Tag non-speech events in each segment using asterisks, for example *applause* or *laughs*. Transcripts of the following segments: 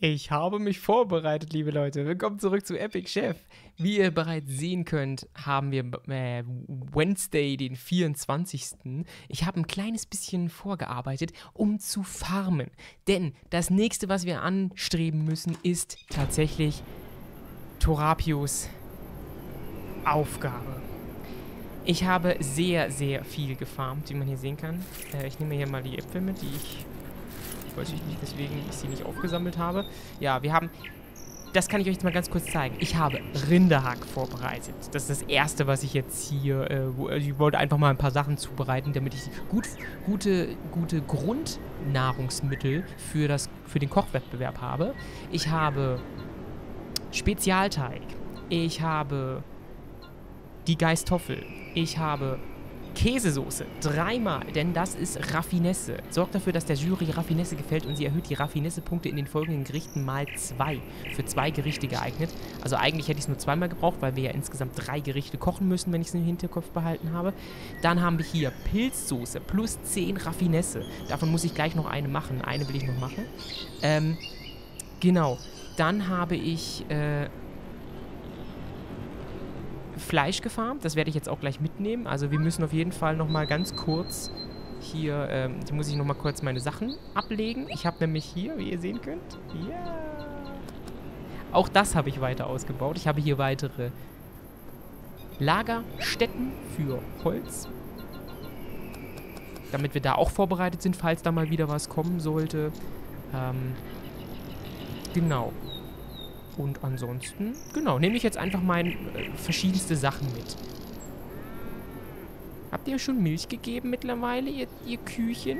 Ich habe mich vorbereitet, liebe Leute. Willkommen zurück zu Epic Chef. Wie ihr bereits sehen könnt, haben wir äh, Wednesday, den 24. Ich habe ein kleines bisschen vorgearbeitet, um zu farmen. Denn das nächste, was wir anstreben müssen, ist tatsächlich Torapios Aufgabe. Ich habe sehr, sehr viel gefarmt, wie man hier sehen kann. Äh, ich nehme hier mal die Äpfel mit, die ich wollte ich nicht, deswegen ich sie nicht aufgesammelt habe. Ja, wir haben... Das kann ich euch jetzt mal ganz kurz zeigen. Ich habe Rinderhack vorbereitet. Das ist das Erste, was ich jetzt hier... Äh, also ich wollte einfach mal ein paar Sachen zubereiten, damit ich gut, gute, gute Grundnahrungsmittel für, das, für den Kochwettbewerb habe. Ich habe Spezialteig. Ich habe die Geistoffel. Ich habe Käsesoße. Dreimal, denn das ist Raffinesse. Sorgt dafür, dass der Jury Raffinesse gefällt und sie erhöht die Raffinesse-Punkte in den folgenden Gerichten mal zwei. Für zwei Gerichte geeignet. Also eigentlich hätte ich es nur zweimal gebraucht, weil wir ja insgesamt drei Gerichte kochen müssen, wenn ich es im Hinterkopf behalten habe. Dann haben wir hier Pilzsoße plus 10 Raffinesse. Davon muss ich gleich noch eine machen. Eine will ich noch machen. Ähm, genau. Dann habe ich äh, Fleisch gefarmt. Das werde ich jetzt auch gleich mitnehmen. Also wir müssen auf jeden Fall nochmal ganz kurz hier, ähm, hier muss ich nochmal kurz meine Sachen ablegen. Ich habe nämlich hier, wie ihr sehen könnt, ja, auch das habe ich weiter ausgebaut. Ich habe hier weitere Lagerstätten für Holz. Damit wir da auch vorbereitet sind, falls da mal wieder was kommen sollte. Ähm, genau. Und ansonsten, genau, nehme ich jetzt einfach mal äh, verschiedenste Sachen mit. Habt ihr schon Milch gegeben mittlerweile, ihr, ihr Küchen?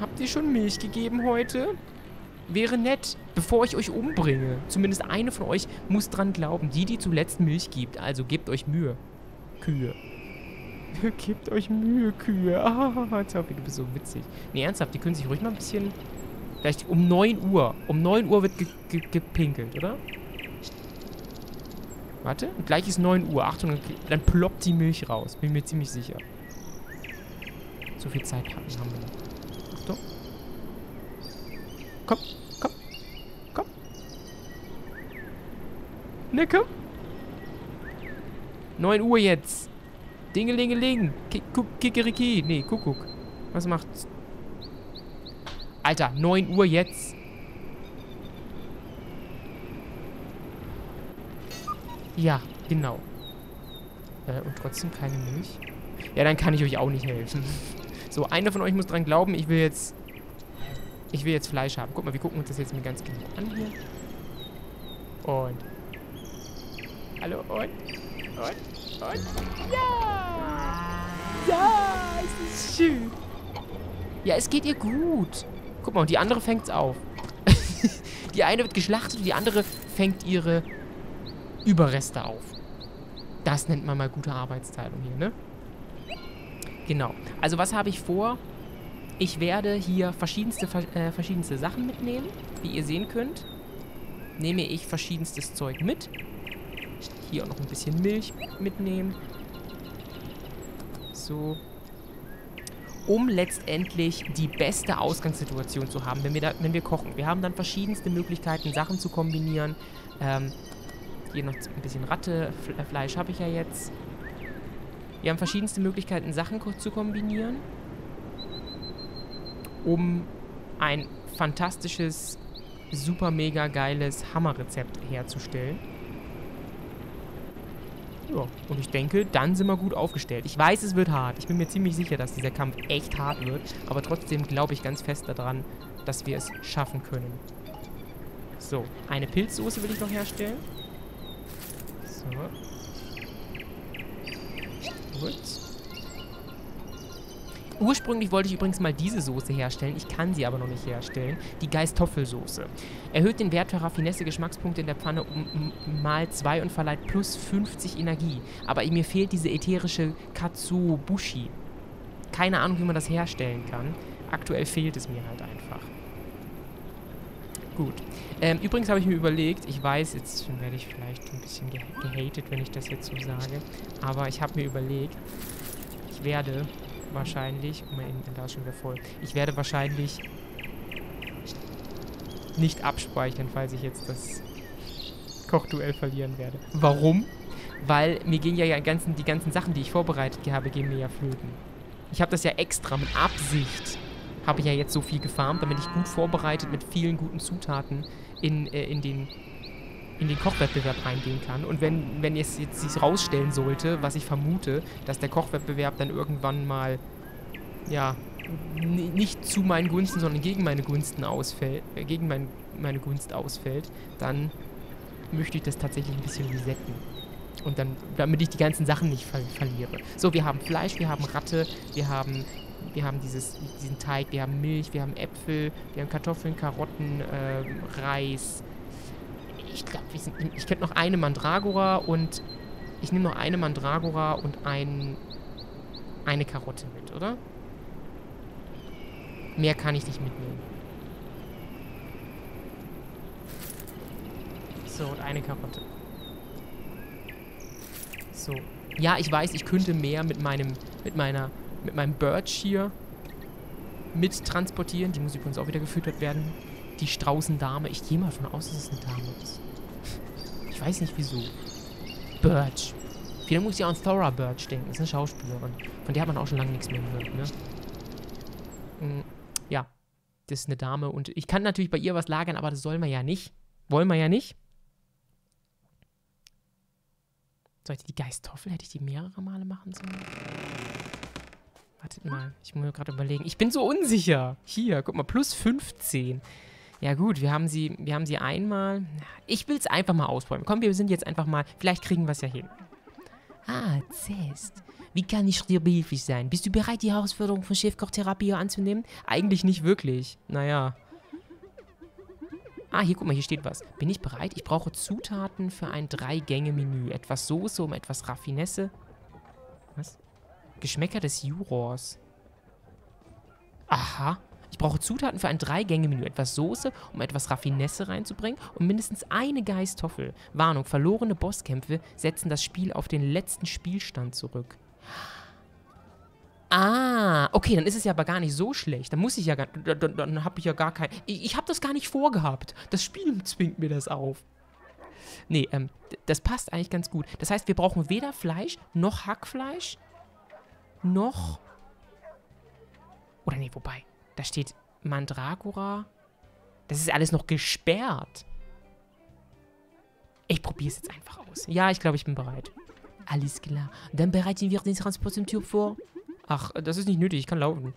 Habt ihr schon Milch gegeben heute? Wäre nett, bevor ich euch umbringe. Zumindest eine von euch muss dran glauben. Die, die zuletzt Milch gibt. Also gebt euch Mühe. Kühe. *laughs* gebt euch Mühe, Kühe. *laughs* Ah, Zaufi, du bist so witzig. Nee, ernsthaft, die können sich ruhig mal ein bisschen Vielleicht um 9 Uhr. Um 9 Uhr wird ge ge gepinkelt, oder? Warte, gleich ist 9 Uhr. Achtung, dann ploppt die Milch raus. Bin mir ziemlich sicher. So viel Zeit haben wir noch. Achtung. Komm, komm, komm. Ne, komm. 9 Uhr jetzt. Dingelingeling. Kikeriki. Nee, Kuckuck. Was macht's? Alter, 9 Uhr jetzt. Ja, genau. Äh, und trotzdem keine Milch. Ja, dann kann ich euch auch nicht helfen. *laughs* so, einer von euch muss dran glauben, ich will jetzt... Ich will jetzt Fleisch haben. Guck mal, wir gucken uns das jetzt mal ganz genau an hier. Und... Hallo, und... Und... Und... Ja! Ja, es ist schön. Ja, es geht ihr gut. Guck mal, und die andere fängt's auf. *laughs* die eine wird geschlachtet und die andere fängt ihre Überreste auf. Das nennt man mal gute Arbeitsteilung hier, ne? Genau. Also was habe ich vor? Ich werde hier verschiedenste, äh, verschiedenste Sachen mitnehmen. Wie ihr sehen könnt, nehme ich verschiedenstes Zeug mit. Hier auch noch ein bisschen Milch mitnehmen. So um letztendlich die beste Ausgangssituation zu haben, wenn wir, da, wenn wir kochen. Wir haben dann verschiedenste Möglichkeiten, Sachen zu kombinieren. Ähm, hier noch ein bisschen Ratte, äh, habe ich ja jetzt. Wir haben verschiedenste Möglichkeiten, Sachen zu kombinieren, um ein fantastisches, super mega geiles Hammerrezept herzustellen. Ja, und ich denke, dann sind wir gut aufgestellt. Ich weiß, es wird hart. Ich bin mir ziemlich sicher, dass dieser Kampf echt hart wird. Aber trotzdem glaube ich ganz fest daran, dass wir es schaffen können. So, eine Pilzsoße will ich noch herstellen. So. Gut. Ursprünglich wollte ich übrigens mal diese Soße herstellen, ich kann sie aber noch nicht herstellen. Die Geistoffelsoße. Erhöht den Wert für Raffinesse-Geschmackspunkte in der Pfanne um mal 2 und verleiht plus 50 Energie. Aber mir fehlt diese ätherische Katsubushi. Keine Ahnung, wie man das herstellen kann. Aktuell fehlt es mir halt einfach. Gut. Ähm, übrigens habe ich mir überlegt, ich weiß, jetzt werde ich vielleicht ein bisschen ge gehatet, wenn ich das jetzt so sage, aber ich habe mir überlegt, ich werde wahrscheinlich. Oh mein ist schon wieder voll. Ich werde wahrscheinlich nicht abspeichern, falls ich jetzt das Kochduell verlieren werde. Warum? Weil mir gehen ja, ja ganzen, die ganzen Sachen, die ich vorbereitet habe, gehen mir ja flöten. Ich habe das ja extra mit Absicht, habe ich ja jetzt so viel gefarmt, damit ich gut vorbereitet mit vielen guten Zutaten in, äh, in den in den Kochwettbewerb reingehen kann. Und wenn, wenn es jetzt sich rausstellen sollte, was ich vermute, dass der Kochwettbewerb dann irgendwann mal, ja, nicht zu meinen Gunsten, sondern gegen meine Gunsten ausfällt, äh, gegen mein, meine Gunst ausfällt, dann möchte ich das tatsächlich ein bisschen resetten. Und dann, damit ich die ganzen Sachen nicht ver verliere. So, wir haben Fleisch, wir haben Ratte, wir haben, wir haben dieses, diesen Teig, wir haben Milch, wir haben Äpfel, wir haben Kartoffeln, Karotten, äh, Reis. Ich glaube, ich könnte noch eine Mandragora und ich nehme noch eine Mandragora und ein, eine Karotte mit, oder? Mehr kann ich nicht mitnehmen. So, und eine Karotte. So. Ja, ich weiß, ich könnte mehr mit meinem, mit meiner, mit meinem Birch hier mit transportieren. Die muss übrigens auch wieder gefüttert werden. Die Straußendame. Ich gehe mal davon aus, dass es eine Dame ist. Ich weiß nicht wieso. Birch. Vielleicht muss ich an Thora Birch denken. Das ist eine Schauspielerin. Von der hat man auch schon lange nichts mehr gehört, ne? Hm, ja. Das ist eine Dame. Und ich kann natürlich bei ihr was lagern, aber das soll man ja nicht. Wollen wir ja nicht. Sollte die Geisttoffel, hätte ich die mehrere Male machen sollen? Wartet mal, ich muss mir gerade überlegen. Ich bin so unsicher. Hier, guck mal, plus 15. Ja gut, wir haben sie, wir haben sie einmal. Ich will es einfach mal ausprobieren. Komm, wir sind jetzt einfach mal, vielleicht kriegen wir es ja hin. Ah, Zest. Wie kann ich dir behilflich sein? Bist du bereit, die Herausforderung von Chefkochtherapie anzunehmen? Eigentlich nicht wirklich. Naja, Ah, hier, guck mal, hier steht was. Bin ich bereit? Ich brauche Zutaten für ein Drei-Gänge-Menü. Etwas Soße um etwas Raffinesse. Was? Geschmäcker des Jurors. Aha. Ich brauche Zutaten für ein Drei-Gänge-Menü. Etwas Soße, um etwas Raffinesse reinzubringen und mindestens eine Geistoffel. Warnung, verlorene Bosskämpfe setzen das Spiel auf den letzten Spielstand zurück. Ah, okay, dann ist es ja aber gar nicht so schlecht. Dann muss ich ja gar, dann, dann habe ich ja gar kein, ich, ich habe das gar nicht vorgehabt. Das Spiel *laughs* zwingt mir das auf. Nee, ähm, das passt eigentlich ganz gut. Das heißt, wir brauchen weder Fleisch, noch Hackfleisch, noch, oder nee, wobei, da steht Mandragora. Das ist alles noch gesperrt. Ich probiere es jetzt einfach aus. Ja, ich glaube, ich bin bereit. Alles klar. Dann bereiten wir den Transport zum Tür vor. Ach, das ist nicht nötig, ich kann laufen.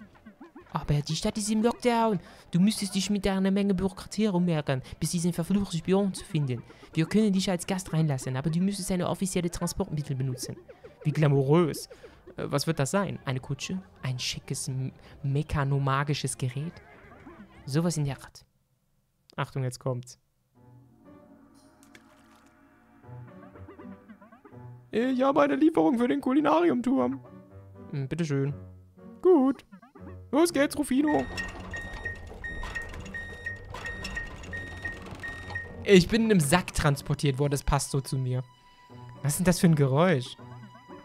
Aber die Stadt ist im Lockdown. Du müsstest dich mit einer Menge Bürokratie rummerken, bis diesen verfluchten Spion zu finden. Wir können dich als Gast reinlassen, aber du müsstest eine offizielle Transportmittel benutzen. Wie glamourös. Äh, was wird das sein? Eine Kutsche? Ein schickes, mechanomagisches Gerät? Sowas in der Art. Achtung, jetzt kommt's. Ich habe eine Lieferung für den Kulinariumturm. Hm, bitteschön. Gut. Los geht's, Rufino. Ich bin in einem Sack transportiert worden, das passt so zu mir. Was ist denn das für ein Geräusch?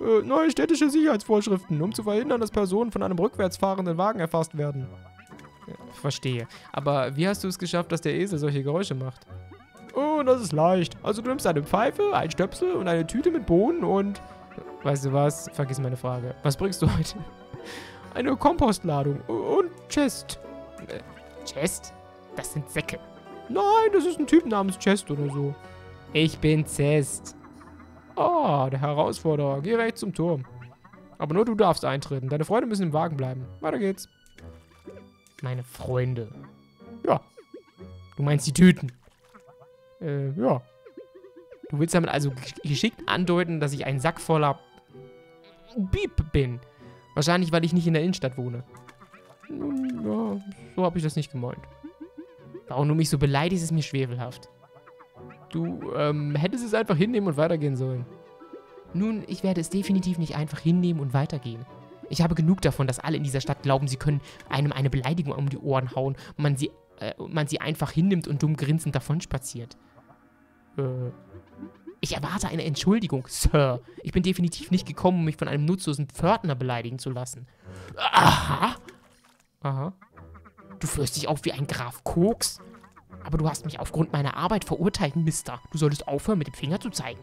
Äh, neue städtische Sicherheitsvorschriften, um zu verhindern, dass Personen von einem rückwärts fahrenden Wagen erfasst werden. Ja, verstehe. Aber wie hast du es geschafft, dass der Esel solche Geräusche macht? Oh, das ist leicht. Also du nimmst eine Pfeife, ein Stöpsel und eine Tüte mit Bohnen und Weißt du was? Vergiss meine Frage. Was bringst du heute? Eine Kompostladung und Chest. Äh, Chest? Das sind Säcke. Nein, das ist ein Typ namens Chest oder so. Ich bin Zest. Ah, der Herausforderer. Geh rechts zum Turm. Aber nur du darfst eintreten. Deine Freunde müssen im Wagen bleiben. Weiter geht's. Meine Freunde. Ja. Du meinst die Tüten. Äh, ja. Du willst damit also geschickt andeuten, dass ich ein Sack voller Beep bin. Wahrscheinlich, weil ich nicht in der Innenstadt wohne. Nun, ja, so habe ich das nicht gemeint. Warum du mich so beleidigst, ist mir schwefelhaft. Du, ähm, hättest es einfach hinnehmen und weitergehen sollen. Nun, ich werde es definitiv nicht einfach hinnehmen und weitergehen. Ich habe genug davon, dass alle in dieser Stadt glauben, sie können einem eine Beleidigung um die Ohren hauen und man sie, äh, man sie einfach hinnimmt und dumm grinsend davon spaziert. Äh, ich erwarte eine Entschuldigung, Sir. Ich bin definitiv nicht gekommen, um mich von einem nutzlosen Pförtner beleidigen zu lassen. Aha. Aha. Du führst dich auf wie ein Graf Koks. Aber du hast mich aufgrund meiner Arbeit verurteilt, Mister. Du solltest aufhören, mit dem Finger zu zeigen.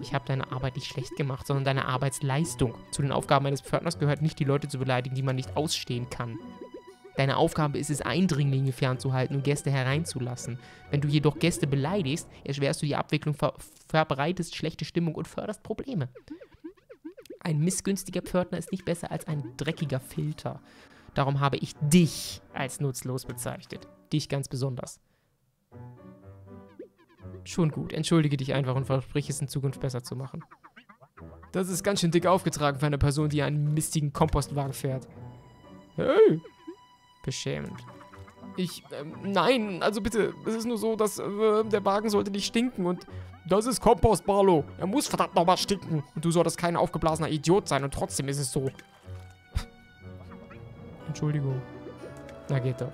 Ich habe deine Arbeit nicht schlecht gemacht, sondern deine Arbeitsleistung. Zu den Aufgaben eines Pförtners gehört nicht, die Leute zu beleidigen, die man nicht ausstehen kann. Deine Aufgabe ist es, Eindringlinge fernzuhalten und Gäste hereinzulassen. Wenn du jedoch Gäste beleidigst, erschwerst du die Abwicklung, ver verbreitest schlechte Stimmung und förderst Probleme. Ein missgünstiger Pförtner ist nicht besser als ein dreckiger Filter. Darum habe ich dich als nutzlos bezeichnet. Dich ganz besonders. Schon gut, entschuldige dich einfach und versprich es in Zukunft besser zu machen. Das ist ganz schön dick aufgetragen für eine Person, die einen mistigen Kompostwagen fährt. Hey! Beschämend. Ich, ähm, nein, also bitte, es ist nur so, dass äh, der Wagen sollte nicht stinken und das ist Kompost, Barlo. Er muss verdammt nochmal stinken. Und du solltest kein aufgeblasener Idiot sein und trotzdem ist es so. Entschuldigung. Na, geht doch.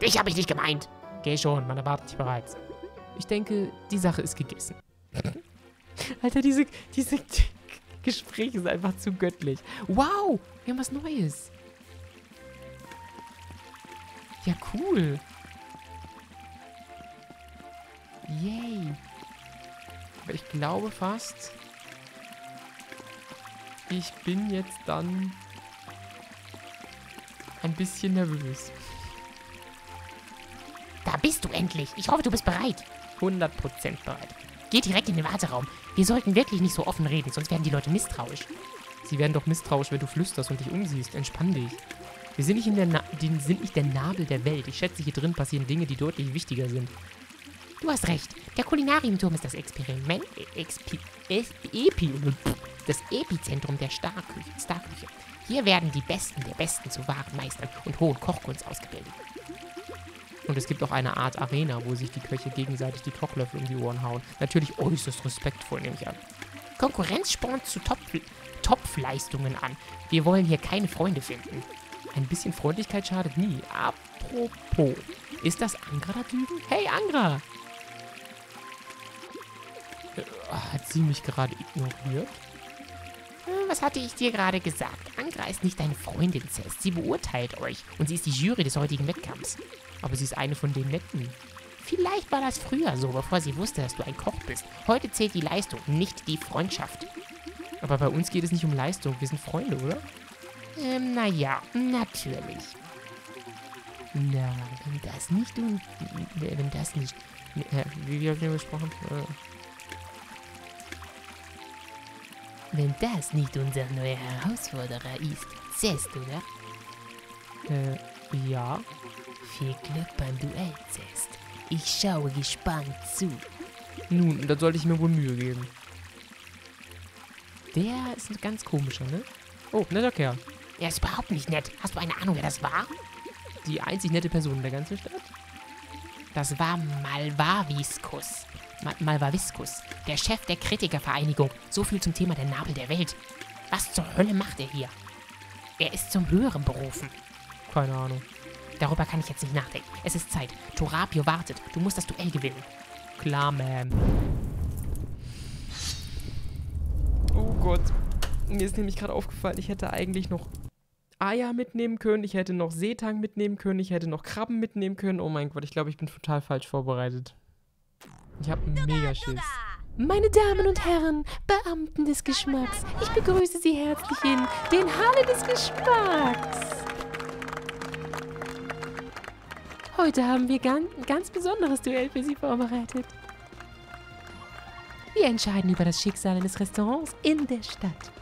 Dich habe ich nicht gemeint. Geh schon, man erwartet dich bereits. Ich denke, die Sache ist gegessen. Alter, diese, diese *laughs* Gespräche sind einfach zu göttlich. Wow, wir haben was Neues. Ja, cool. Yay. Aber ich glaube fast, ich bin jetzt dann ein bisschen nervös. Da bist du endlich. Ich hoffe, du bist bereit. 100% bereit. Geh direkt in den Warteraum. Wir sollten wirklich nicht so offen reden, sonst werden die Leute misstrauisch. Sie werden doch misstrauisch, wenn du flüsterst und dich umsiehst. Entspann dich. Wir sind nicht, in der Na die sind nicht der Nabel der Welt. Ich schätze, hier drin passieren Dinge, die deutlich wichtiger sind. Du hast recht. Der Kulinariumturm ist das Experiment. Expi, Epi, das Epizentrum der Starküche, Starküche. Hier werden die Besten der Besten zu wahren Meistern und hohen Kochkunst ausgebildet. Und es gibt auch eine Art Arena, wo sich die Köche gegenseitig die Kochlöffel um die Ohren hauen. Natürlich äußerst respektvoll, nehme ich an. Konkurrenz spornt zu Top Topfleistungen an. Wir wollen hier keine Freunde finden. Ein bisschen Freundlichkeit schadet nie. Apropos, ist das Angra da drüben? Hey, Angra! Äh, hat sie mich gerade ignoriert? Äh, was hatte ich dir gerade gesagt? Angra ist nicht deine Freundin, Cest. Sie beurteilt euch und sie ist die Jury des heutigen Wettkampfs. Aber sie ist eine von den Netten. Vielleicht war das früher so, bevor sie wusste, dass du ein Koch bist. Heute zählt die Leistung, nicht die Freundschaft. Aber bei uns geht es nicht um Leistung. Wir sind Freunde, oder? Ähm, naja, natürlich. Na, wenn das nicht und wenn das nicht. Äh, wie, haben wir gesprochen? Äh. Wenn das nicht unser neuer Herausforderer ist, Zest, oder? Äh, ja. Viel Glück beim Duell, Zest. Ich schaue gespannt zu. Nun, da sollte ich mir wohl Mühe geben. Der ist ein ganz komischer, ne? Oh, netter Kerl. Er ist überhaupt nicht nett. Hast du eine Ahnung, wer das war? Die einzig nette Person in der ganzen Stadt? Das war Malvaviskus. Ma Malvaviskus, der Chef der Kritikervereinigung. So viel zum Thema der Nabel der Welt. Was zur Hölle macht er hier? Er ist zum Höheren berufen. Keine Ahnung. Darüber kann ich jetzt nicht nachdenken. Es ist Zeit. Torapio wartet. Du musst das Duell gewinnen. Klar, Ma'am. Oh Gott. Mir ist nämlich gerade aufgefallen, ich hätte eigentlich noch Eier mitnehmen können, ich hätte noch Seetang mitnehmen können, ich hätte noch Krabben mitnehmen können. Oh mein Gott, ich glaube, ich bin total falsch vorbereitet. Ich habe mega Schiss. Meine Damen und Herren, Beamten des Geschmacks, ich begrüße Sie herzlich in den Halle des Geschmacks. Heute haben wir ein ganz besonderes Duell für Sie vorbereitet. Wir entscheiden über das Schicksal eines Restaurants in der Stadt.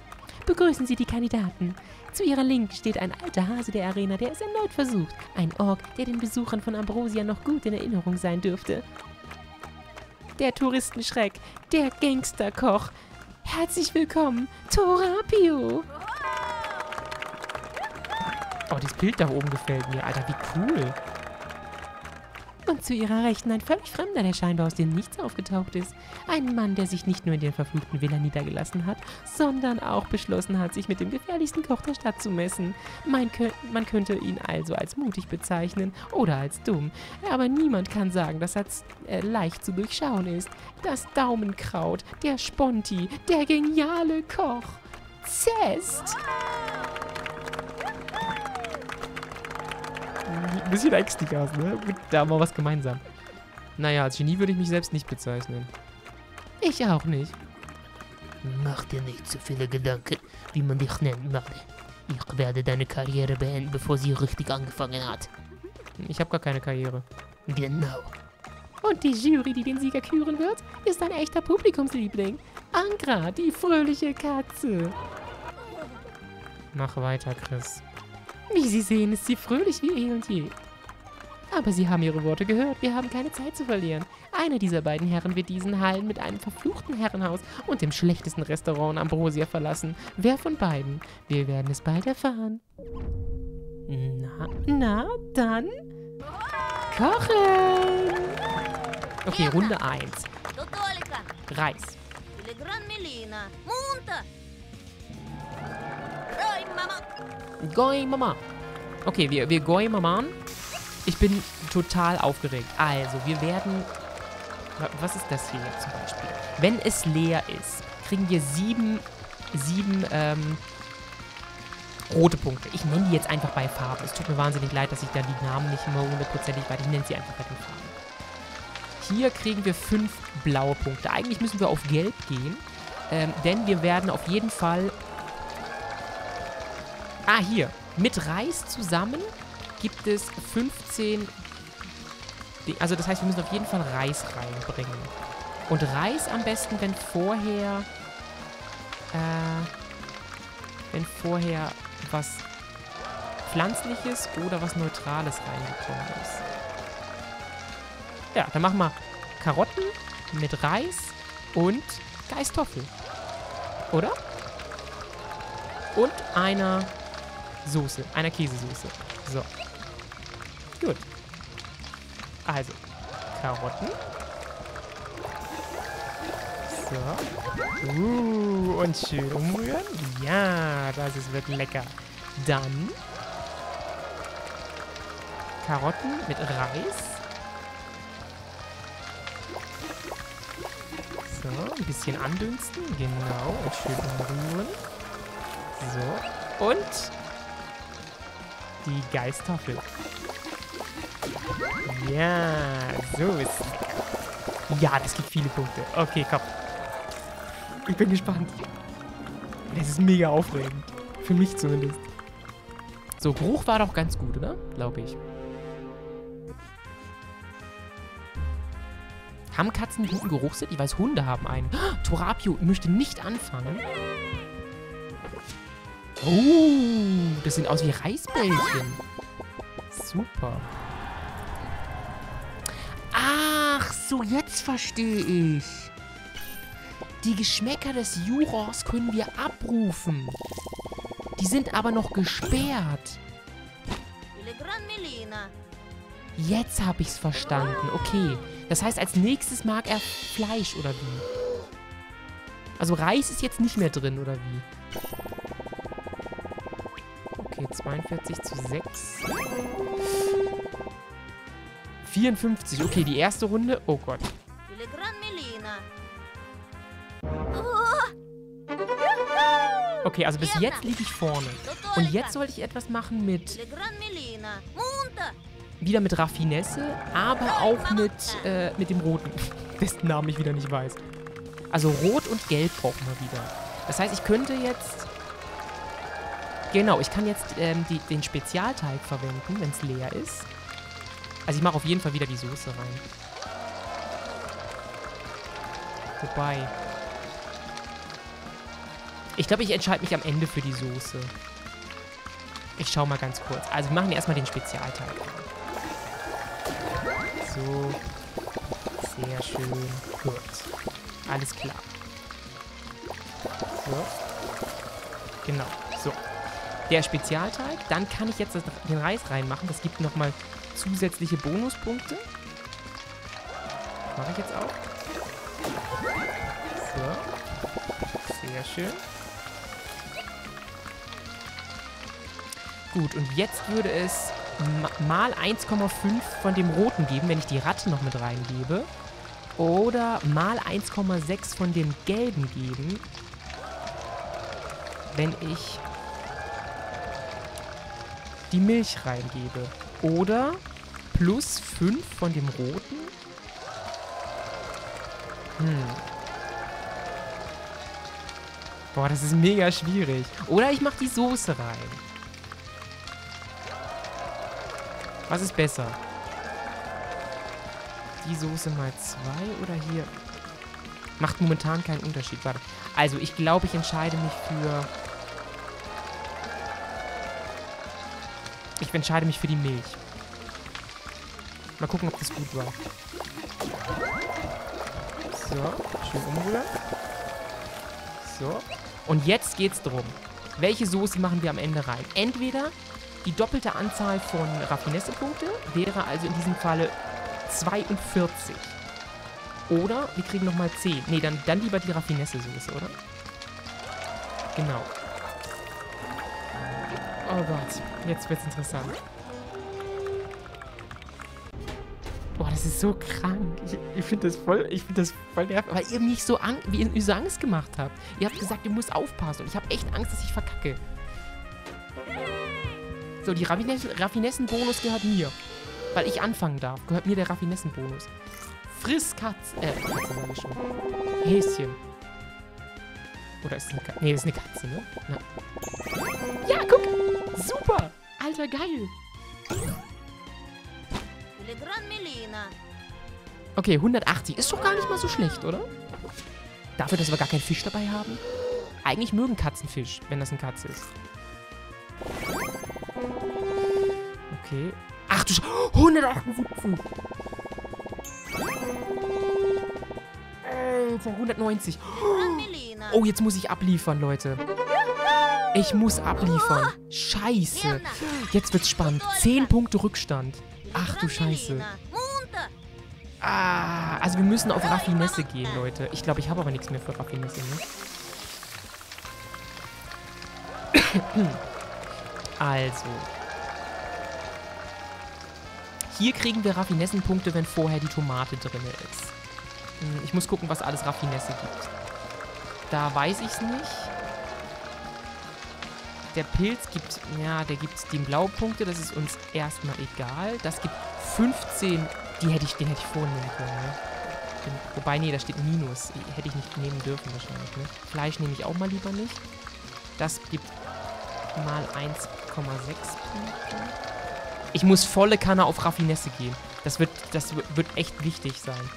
Begrüßen Sie die Kandidaten. Zu ihrer Linken steht ein alter Hase der Arena, der es erneut versucht. Ein Ork, der den Besuchern von Ambrosia noch gut in Erinnerung sein dürfte. Der Touristenschreck, der Gangsterkoch. Herzlich willkommen, Torapio. Oh, dieses Bild da oben gefällt mir. Alter, wie cool. Und zu ihrer Rechten ein völlig Fremder, der scheinbar aus dem Nichts aufgetaucht ist. Ein Mann, der sich nicht nur in der verfluchten Villa niedergelassen hat, sondern auch beschlossen hat, sich mit dem gefährlichsten Koch der Stadt zu messen. Man, könnt, man könnte ihn also als mutig bezeichnen oder als dumm. Aber niemand kann sagen, dass er äh, leicht zu durchschauen ist. Das Daumenkraut, der Sponti, der geniale Koch. Zest! Ein bisschen ängstlich aus, ne? Da haben wir was gemeinsam. Naja, als Genie würde ich mich selbst nicht bezeichnen. Ich auch nicht. Mach dir nicht zu viele Gedanken, wie man dich nennt, Mann. Ich werde deine Karriere beenden, bevor sie richtig angefangen hat. Ich habe gar keine Karriere. Genau. Und die Jury, die den Sieger küren wird, ist ein echter Publikumsliebling. Ankra, die fröhliche Katze. Mach weiter, Chris. Wie Sie sehen, ist sie fröhlich wie eh und je. Aber Sie haben Ihre Worte gehört. Wir haben keine Zeit zu verlieren. Einer dieser beiden Herren wird diesen Hallen mit einem verfluchten Herrenhaus und dem schlechtesten Restaurant Ambrosia verlassen. Wer von beiden? Wir werden es bald erfahren. Na, na, dann... Kochen! Okay, Runde 1. Reis. Melagrana Melina. Munta. Mama. Goi Mama. Okay, wir, wir Goi Mama. Ich bin total aufgeregt. Also, wir werden... Was ist das hier jetzt zum Beispiel? Wenn es leer ist, kriegen wir sieben, sieben ähm, rote Punkte. Ich nenne die jetzt einfach bei Farben. Es tut mir wahnsinnig leid, dass ich da die Namen nicht immer hundertprozentig weiß. Ich nenne sie einfach bei den Farben. Hier kriegen wir fünf blaue Punkte. Eigentlich müssen wir auf gelb gehen, ähm, denn wir werden auf jeden Fall Ah, hier. Mit Reis zusammen gibt es 15... Di- Also das heißt, wir müssen auf jeden Fall Reis reinbringen. Und Reis am besten, wenn vorher... Äh, wenn vorher was Pflanzliches oder was Neutrales reingekommen ist. Ja, dann machen wir Karotten mit Reis und Geistoffel. Oder? Und einer Soße, einer Käsesoße. So. Gut. Also, Karotten. So. Uh, und schön umrühren. Ja, das ist, wird lecker. Dann Karotten mit Reis. So, ein bisschen andünsten. Genau. Und schön umrühren. So. Und die Geistoffel. Ja, so ist es. Ja, das gibt viele Punkte. Okay, komm. Ich bin gespannt. Das ist mega aufregend. Für mich zumindest. So, Geruch war doch ganz gut, oder? Glaube ich. Haben Katzen einen guten Geruchssinn? Ich weiß, Hunde haben einen. *gasps* Torapio möchte nicht anfangen. Oh, das sieht aus wie Reisbällchen. Super. Ach so, jetzt verstehe ich. Die Geschmäcker des Jurors können wir abrufen. Die sind aber noch gesperrt. Jetzt habe ich es verstanden. Okay. Das heißt, als nächstes mag er Fleisch, oder wie? Also Reis ist jetzt nicht mehr drin, oder wie? 42 zu 6. 54. Okay, die erste Runde. Oh Gott. Okay, also bis jetzt liege ich vorne. Und jetzt sollte ich etwas machen mit... Wieder mit Raffinesse, aber auch mit, äh, mit dem Roten. *laughs* Dessen Namen ich wieder nicht weiß. Also Rot und Gelb brauchen wir wieder. Das heißt, ich könnte jetzt genau, ich kann jetzt ähm, die, den Spezialteig verwenden, wenn es leer ist. Also ich mache auf jeden Fall wieder die Soße rein. Wobei, ich glaube, ich entscheide mich am Ende für die Soße. Ich schau mal ganz kurz. Also wir machen erstmal den Spezialteig. So. Sehr schön. Gut. Alles klar. So. Genau. So. Der Spezialteig. Dann kann ich jetzt den Reis reinmachen. Das gibt nochmal zusätzliche Bonuspunkte. Mache ich jetzt auch. So. Sehr schön. Gut, und jetzt würde es ma- mal 1,5 von dem roten geben, wenn ich die Ratte noch mit reingebe. Oder mal 1,6 von dem gelben geben, wenn ich die Milch reingebe. Oder plus 5 von dem roten. Hm. Boah, das ist mega schwierig. Oder ich mache die Soße rein. Was ist besser? Die Soße mal zwei oder hier? Macht momentan keinen Unterschied. Warte. Also, ich glaube, ich entscheide mich für... Ich entscheide mich für die Milch. Mal gucken, ob das gut war. So, schön umrühren. So. Und jetzt geht's drum. Welche Soße machen wir am Ende rein? Entweder die doppelte Anzahl von Raffinesse-Punkte, wäre also in diesem Falle 42. Oder wir kriegen nochmal 10. Nee, dann, dann lieber die Raffinesse-Soße, oder? Genau. Oh Gott, jetzt wird's interessant. Boah, das ist so krank. Ich, ich finde das voll, ich finde das voll nervig, weil ihr mich so, ang wie ihr so Angst gemacht habt. Ihr habt gesagt, ihr müsst aufpassen und ich habe echt Angst, dass ich verkacke. So, die Raffines Raffinessen-Bonus gehört mir. Weil ich anfangen darf, gehört mir der Raffinessen-Bonus. Friss Katze, äh, Katze sage ich schon. Häschen. Oder ist es eine Katze? Nee, das ist eine Katze, ne? Na. Ja, guck! Super! Alter, geil! Okay, 180 ist doch gar nicht mal so schlecht, oder? Dafür, dass wir gar keinen Fisch dabei haben? Eigentlich mögen Katzen Fisch, wenn das eine Katze ist. Okay. Ach du Sch 178! Alter, 190. Filigran Melina. Oh, jetzt muss ich abliefern, Leute. Ich muss abliefern. Scheiße. Jetzt wird's spannend. Zehn Punkte Rückstand. Ach du Scheiße. Ah, also wir müssen auf Raffinesse gehen, Leute. Ich glaube, ich habe aber nichts mehr für Raffinesse, ne? *coughs* Also. Hier kriegen wir Raffinessenpunkte, wenn vorher die Tomate drin ist. Hm, ich muss gucken, was alles Raffinesse gibt. Da weiß ich's nicht. Der Pilz gibt, ja, der gibt den Blaupunkte, das ist uns erstmal egal. Das gibt 15, die hätte ich, den hätte ich vornehmen können, ne? Den, wobei, nee, da steht Minus. Hätte ich nicht nehmen dürfen wahrscheinlich, ne? Fleisch nehme ich auch mal lieber nicht. Das gibt mal 1,6 Punkte. Ich muss volle Kanne auf Raffinesse gehen. Das wird, das wi- wird echt wichtig sein.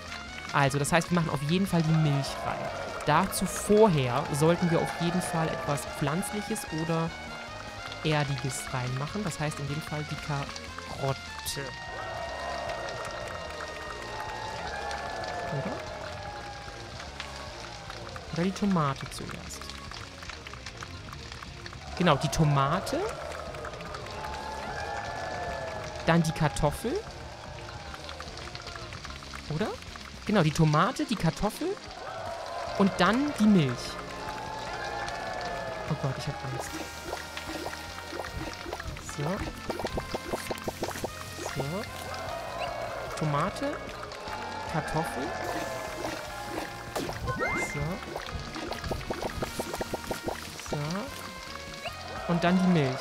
Also, das heißt, wir machen auf jeden Fall die Milch rein. Dazu vorher sollten wir auf jeden Fall etwas Pflanzliches oder Erdiges reinmachen. Das heißt in dem Fall die Karotte. Oder? Oder die Tomate zuerst. Genau, die Tomate. Dann die Kartoffel. Oder? Genau, die Tomate, die Kartoffel und dann die Milch. Oh Gott, ich habe Angst. So. So. Tomate. Kartoffel. So. So. Und dann die Milch.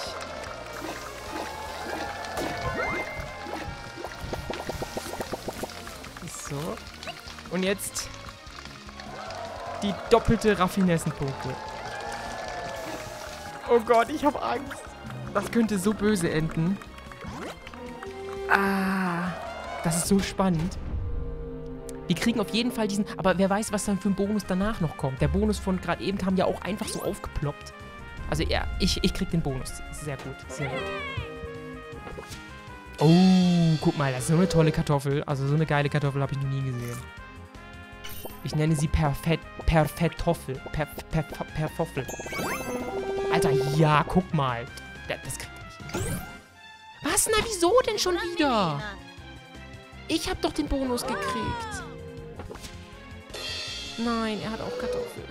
So. Und jetzt die doppelte Raffinessenpunkte. Oh Gott, ich habe Angst. Das könnte so böse enden. Ah, das ist so spannend. Wir kriegen auf jeden Fall diesen, aber wer weiß, was dann für ein Bonus danach noch kommt. Der Bonus von gerade eben kam ja auch einfach so aufgeploppt. Also ja, ich, ich krieg den Bonus. Sehr gut, sehr gut. Oh, guck mal, das ist so eine tolle Kartoffel. Also so eine geile Kartoffel habe ich noch nie gesehen. Ich nenne sie Perfett, Perfettoffel. Per, per, Perfoffel. Alter, ja, guck mal. Das, nicht. hin. Was? Na, wieso denn schon wieder? Ich habe doch den Bonus gekriegt. Nein, er hat auch Kartoffel.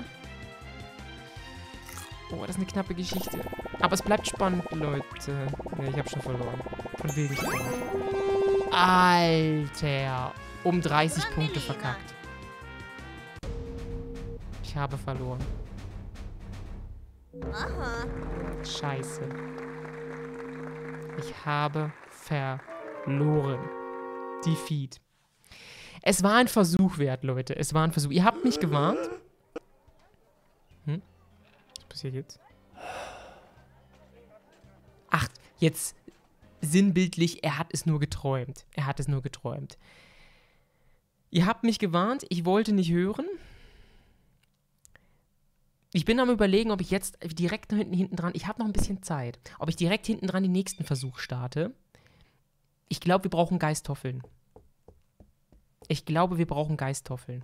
Oh, das ist eine knappe Geschichte. Aber es bleibt spannend, Leute. Ne, ich habe schon verloren. Von Wildigkeit. Alter. Um 30 Punkte verkackt. Ich habe verloren. Aha. Scheiße. Ich habe verloren. Defeat. Es war ein Versuch wert, Leute. Es war ein Versuch. Ihr habt mich gewarnt. Hm? Was passiert jetzt? Ach, jetzt sinnbildlich, er hat es nur geträumt. Er hat es nur geträumt. Ihr habt mich gewarnt, ich wollte nicht hören. Ich bin am überlegen, ob ich jetzt direkt hinten, hinten dran, ich habe noch ein bisschen Zeit, ob ich direkt hinten dran den nächsten Versuch starte. Ich glaube, wir brauchen Geistoffeln. Ich glaube, wir brauchen Geistoffeln.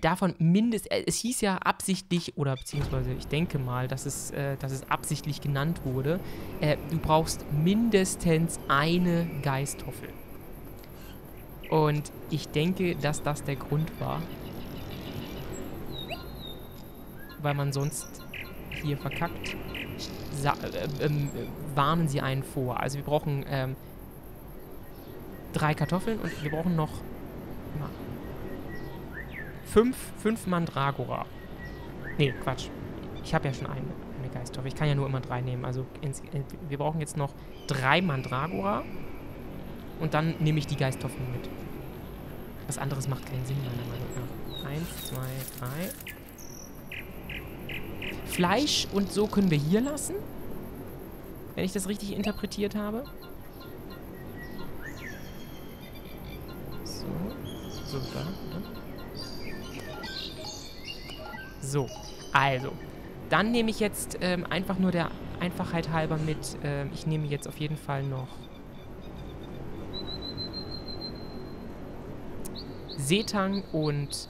Davon mindest, äh, es hieß ja absichtlich, oder beziehungsweise ich denke mal, dass es, äh, dass es absichtlich genannt wurde, äh, du brauchst mindestens eine Geisthoffel. Und ich denke, dass das der Grund war. Weil man sonst hier verkackt. Sa äh, ähm, warnen sie einen vor. Also wir brauchen ähm, drei Kartoffeln und wir brauchen noch na, fünf, fünf Mandragora. Nee, Quatsch. Ich habe ja schon eine, eine Geisthoffel. Ich kann ja nur immer drei nehmen. Also ins, in, wir brauchen jetzt noch drei Mandragora. Und dann nehme ich die Geisthoffel mit. Was anderes macht keinen Sinn, meiner Meinung nach. Eins, zwei, drei. Fleisch und so können wir hier lassen. Wenn ich das richtig interpretiert habe. So. So, da. da. So. Also. Dann nehme ich jetzt ähm, einfach nur der Einfachheit halber mit. Ähm, ich nehme jetzt auf jeden Fall noch Seetang und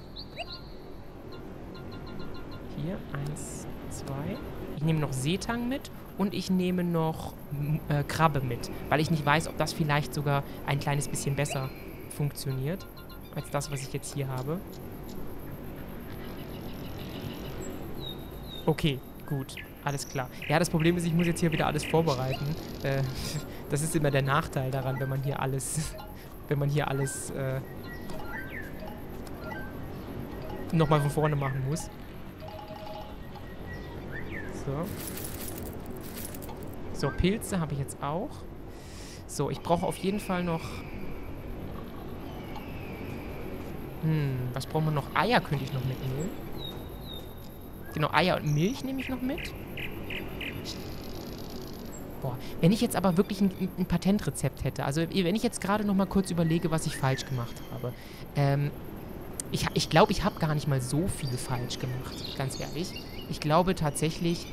hier, eins, zwei. Ich nehme noch Seetang mit und ich nehme noch äh, Krabbe mit, weil ich nicht weiß, ob das vielleicht sogar ein kleines bisschen besser funktioniert als das, was ich jetzt hier habe. Okay, gut. Alles klar. Ja, das Problem ist, ich muss jetzt hier wieder alles vorbereiten. Äh, *laughs* das ist immer der Nachteil daran, wenn man hier alles, *laughs* wenn man hier alles äh, nochmal von vorne machen muss. So. So, Pilze habe ich jetzt auch. So, ich brauche auf jeden Fall noch... Hm, was brauchen wir noch? Eier könnte ich noch mitnehmen. Genau, Eier und Milch nehme ich noch mit. Boah, wenn ich jetzt aber wirklich ein, ein Patentrezept hätte, also wenn ich jetzt gerade noch mal kurz überlege, was ich falsch gemacht habe. Ähm, ich glaube, ich, glaub, ich habe gar nicht mal so viel falsch gemacht, ganz ehrlich. Ich glaube tatsächlich,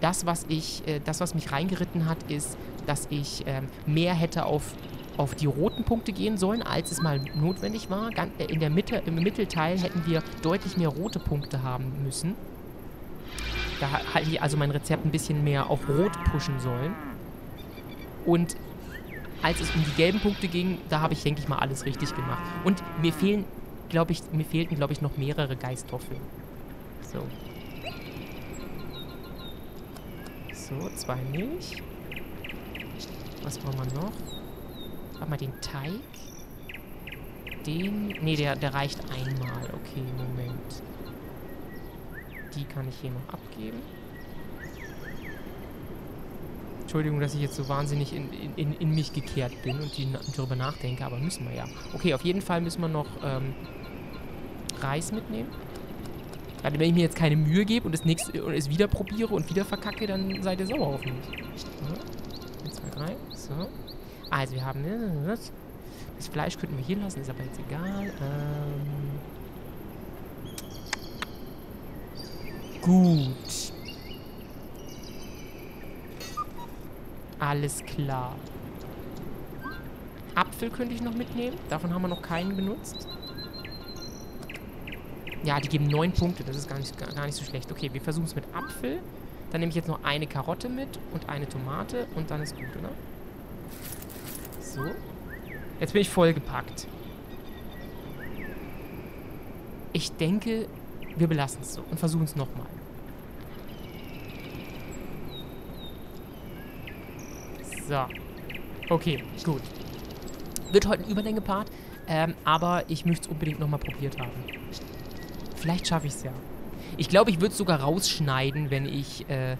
das, was ich, äh, das, was mich reingeritten hat, ist, dass ich äh, mehr hätte auf, auf die roten Punkte gehen sollen, als es mal notwendig war. Gan äh, in der Mitte, im Mittelteil hätten wir deutlich mehr rote Punkte haben müssen. Da hatte ich also mein Rezept ein bisschen mehr auf rot pushen sollen. Und als es um die gelben Punkte ging, da habe ich, denke ich mal, alles richtig gemacht. Und mir fehlen, glaube ich, mir fehlten, glaube ich, noch mehrere Geistoffeln. So. So, zwei Milch. Was brauchen wir noch? Warte mal, den Teig. Den... Ne, der, der reicht einmal. Okay, Moment. Die kann ich hier noch abgeben. Entschuldigung, dass ich jetzt so wahnsinnig in, in, in mich gekehrt bin und die, darüber nachdenke, aber müssen wir ja. Okay, auf jeden Fall müssen wir noch ähm, Reis mitnehmen. Also wenn ich mir jetzt keine Mühe gebe und es, nächste, und es wieder probiere und wieder verkacke, dann seid ihr sauer auf mich. So. 1, 2, 3. So. Also wir haben... Das, das Fleisch könnten wir hier lassen, ist aber jetzt egal. Ähm... Gut. Alles klar. Apfel könnte ich noch mitnehmen. Davon haben wir noch keinen benutzt. Ja, die geben neun Punkte. Das ist gar nicht, gar nicht so schlecht. Okay, wir versuchen es mit Apfel. Dann nehme ich jetzt noch eine Karotte mit und eine Tomate und dann ist gut, oder? So. Jetzt bin ich vollgepackt. Ich denke, wir belassen es so und versuchen es nochmal. So. Okay, gut. Wird heute ein Überlänge-Part, ähm, aber ich möchte es unbedingt nochmal probiert haben. Vielleicht schaffe ich es ja. Ich glaube, ich würde es sogar rausschneiden, wenn ich, äh,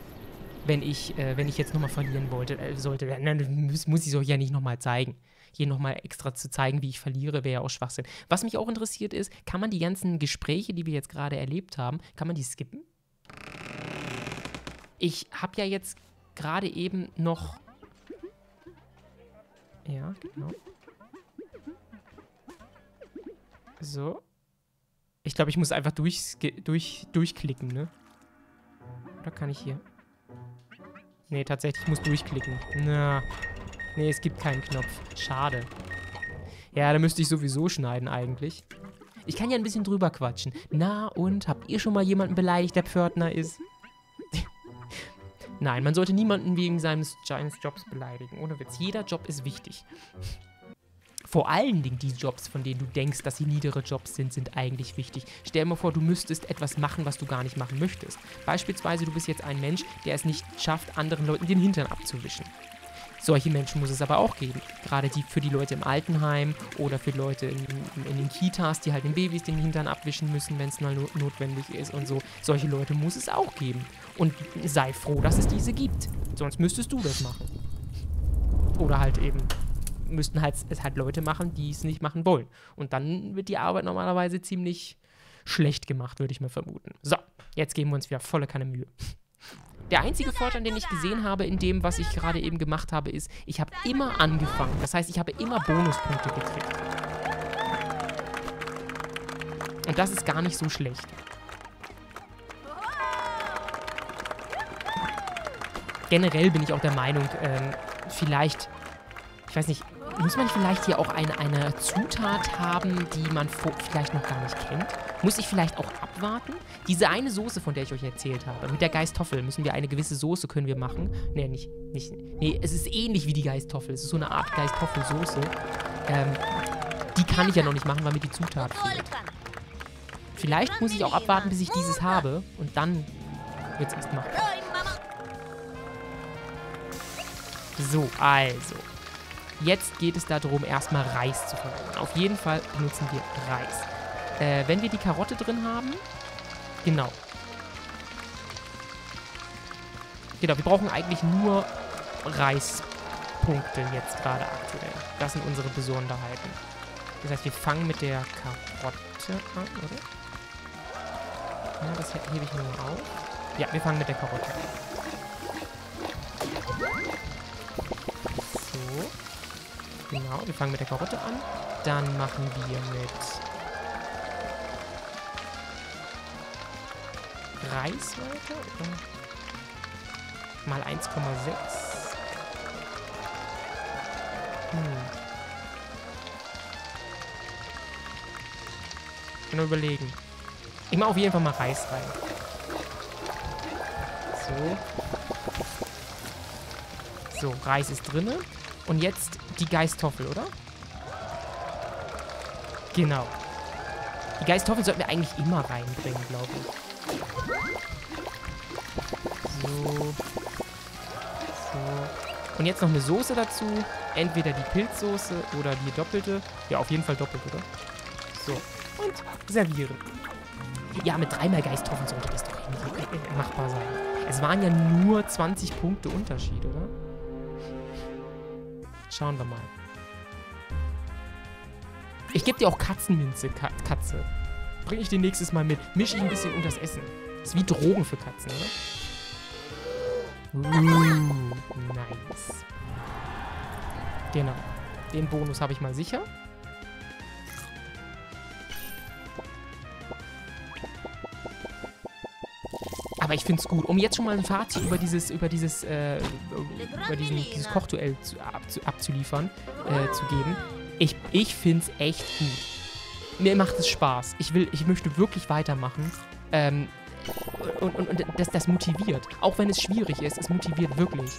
wenn ich, äh, wenn ich jetzt nochmal verlieren wollte, äh, sollte. Dann muss, muss ich es euch ja nicht nochmal zeigen. Hier nochmal extra zu zeigen, wie ich verliere, wäre ja auch Schwachsinn. Was mich auch interessiert ist, kann man die ganzen Gespräche, die wir jetzt gerade erlebt haben, kann man die skippen? Ich habe ja jetzt gerade eben noch. Ja, genau. So. Ich glaube, ich muss einfach durch, durch, durchklicken, ne? Oder kann ich hier? Nee, tatsächlich, ich muss durchklicken. Na. Nee, es gibt keinen Knopf. Schade. Ja, da müsste ich sowieso schneiden eigentlich. Ich kann ja ein bisschen drüber quatschen. Na und, habt ihr schon mal jemanden beleidigt, der Pförtner ist? *laughs* Nein, man sollte niemanden wegen seines, seines Jobs beleidigen. Ohne Witz. Jeder Job ist wichtig. Vor allen Dingen die Jobs, von denen du denkst, dass sie niedere Jobs sind, sind eigentlich wichtig. Stell dir mal vor, du müsstest etwas machen, was du gar nicht machen möchtest. Beispielsweise, du bist jetzt ein Mensch, der es nicht schafft, anderen Leuten den Hintern abzuwischen. Solche Menschen muss es aber auch geben. Gerade die, für die Leute im Altenheim oder für Leute in, in, in den Kitas, die halt den Babys den Hintern abwischen müssen, wenn es mal no notwendig ist und so. Solche Leute muss es auch geben. Und sei froh, dass es diese gibt. Sonst müsstest du das machen. Oder halt eben müssten halt, es halt Leute machen, die es nicht machen wollen. Und dann wird die Arbeit normalerweise ziemlich schlecht gemacht, würde ich mal vermuten. So, jetzt geben wir uns wieder volle Kanne Mühe. Der einzige Vorteil, den ich gesehen habe in dem, was ich gerade eben gemacht habe, ist, ich habe immer angefangen. Das heißt, ich habe immer Bonuspunkte gekriegt. Und das ist gar nicht so schlecht. Generell bin ich auch der Meinung, ähm, vielleicht, ich weiß nicht, muss man vielleicht hier auch eine, eine Zutat haben, die man vielleicht noch gar nicht kennt? Muss ich vielleicht auch abwarten? Diese eine Soße, von der ich euch erzählt habe, mit der Geistoffel, müssen wir eine gewisse Soße können wir machen. Nee, nicht, nicht, nee, es ist ähnlich wie die Geistoffel. Es ist so eine Art Geistoffelsoße. Ähm, die kann ich ja noch nicht machen, weil mir die Zutat fehlt. Vielleicht muss ich auch abwarten, bis ich dieses habe und dann wird es erst machbar. So, also. Jetzt geht es darum, erstmal Reis zu verwenden. Auf jeden Fall benutzen wir Reis. Äh, wenn wir die Karotte drin haben, genau. Genau, wir brauchen eigentlich nur Reispunkte jetzt gerade aktuell. Das sind unsere Besonderheiten. Das heißt, wir fangen mit der Karotte an, oder? Ja, das hebe ich nur auf. Ja, wir fangen mit der Karotte an. Genau, wir fangen mit der Karotte an. Dann machen wir mit Reis weiter. Mal 1,6. Hm. Kann nur überlegen. Ich mache auf jeden Fall mal Reis rein. So. So, Reis ist drinne. Und jetzt die Geistoffel, oder? Genau. Die Geistoffel sollten wir eigentlich immer reinbringen, glaube ich. So. So. Und jetzt noch eine Soße dazu. Entweder die Pilzsoße oder die doppelte. Ja, auf jeden Fall doppelt, oder? So. Und servieren. Ja, mit dreimal Geisthoffen sollte das doch machbar sein. Es waren ja nur 20 Punkte Unterschied, oder? Schauen wir mal. Ich gebe dir auch Katzenminze, Ka Katze. Bringe ich dir nächstes Mal mit. Mische ich ein bisschen unter das Essen. Ist wie Drogen für Katzen, oder? Uh, nice. Genau. Den Bonus habe ich mal sicher. Aber ich finde es gut. Um jetzt schon mal ein Fazit über dieses, über dieses, äh, über diesen, dieses Kochduell zu, abzu, abzuliefern, äh, zu geben. Ich, ich finde es echt gut. Mir macht es Spaß. Ich will, ich möchte wirklich weitermachen. Ähm, und, und, und das, das motiviert. Auch wenn es schwierig ist, es motiviert wirklich.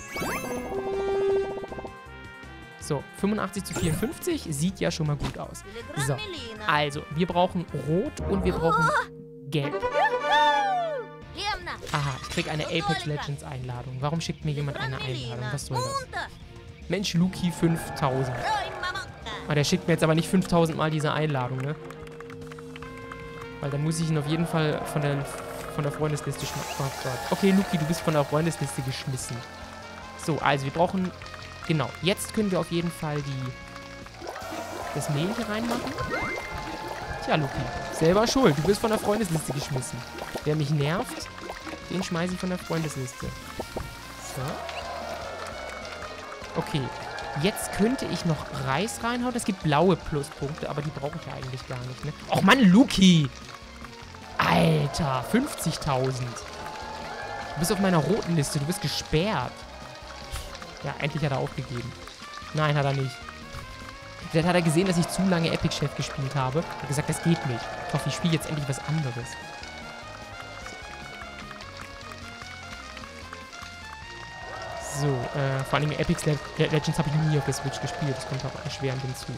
So, 85 zu 54 sieht ja schon mal gut aus. So, also, wir brauchen Rot und wir brauchen Gelb. Aha, ich krieg eine Apex Legends Einladung. Warum schickt mir jemand eine Einladung? Was soll das? Mensch, Luki 5000. Ah, der schickt mir jetzt aber nicht 5000 Mal diese Einladung, ne? Weil dann muss ich ihn auf jeden Fall von der von der Freundesliste schmeißen. Oh. Okay, Luki, du bist von der Freundesliste geschmissen. So, also wir brauchen... Genau, jetzt können wir auf jeden Fall die... Das Mehl hier reinmachen. Tja, Luki, selber schuld. Du bist von der Freundesliste geschmissen. Wer mich nervt, den schmeiße ich von der Freundesliste. So. Okay. Jetzt könnte ich noch Reis reinhauen. Es gibt blaue Pluspunkte, aber die brauche ich ja eigentlich gar nicht, ne? Och Mann, Luki! Alter, 50.000. Du bist auf meiner roten Liste. Du bist gesperrt. Ja, endlich hat er aufgegeben. Nein, hat er nicht. Vielleicht hat er gesehen, dass ich zu lange Epic Chef gespielt habe. Hat gesagt, das geht nicht. Ich hoffe, ich spiele jetzt endlich was anderes. So, äh, vor allem Epic Le Legends habe ich nie auf der Switch gespielt. Das kommt auch erschwerend hinzu.